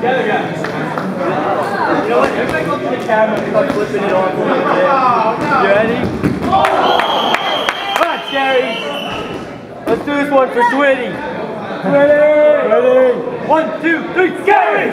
Together, guys. You know what? Everybody go to the camera and start flipping it on. You ready? Come on, Scary. Let's do this one for Twitty. Twitty. Ready? One, two, three, Scary.